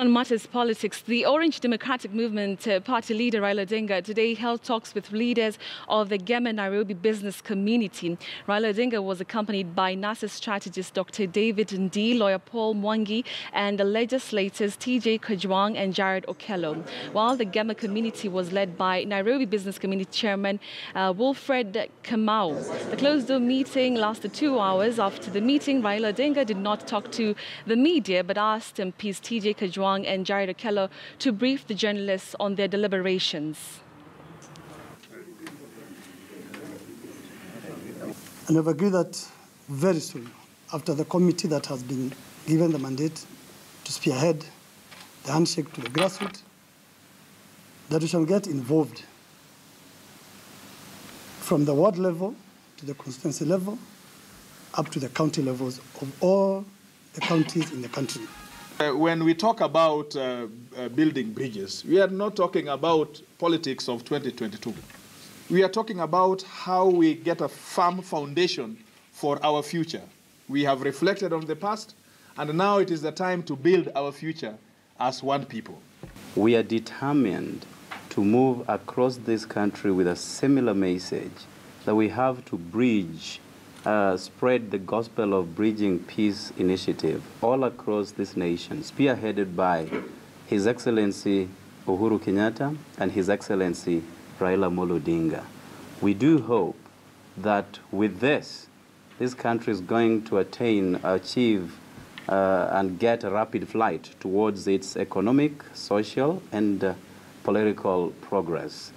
On matters politics, the Orange Democratic Movement uh, party leader Raila Odinga today held talks with leaders of the GEMA Nairobi business community. Raila Odinga was accompanied by NASA strategist Dr. David Ndii, lawyer Paul Mwangi, and the legislators TJ Kajwang and Jared Okello. While the GEMA community was led by Nairobi Business Community Chairman uh, Wilfred Kamau. The closed-door meeting lasted two hours. After the meeting, Raila Odinga did not talk to the media but asked MPs TJ Kajwang and Jared Okello to brief the journalists on their deliberations. And I've agreed that very soon, after the committee that has been given the mandate to spearhead the handshake to the grassroots, that we shall get involved from the ward level to the constituency level up to the county levels of all the counties in the country. Uh, when we talk about uh, uh, building bridges, we are not talking about politics of 2022. We are talking about how we get a firm foundation for our future. We have reflected on the past, and now it is the time to build our future as one people. We are determined to move across this country with a similar message that we have to bridge uh, spread the gospel of bridging peace initiative all across this nation, spearheaded by His Excellency Uhuru Kenyatta and His Excellency Raila Molo Odinga. We do hope that with this, this country is going to attain, achieve, uh, and get a rapid flight towards its economic, social, and uh, political progress.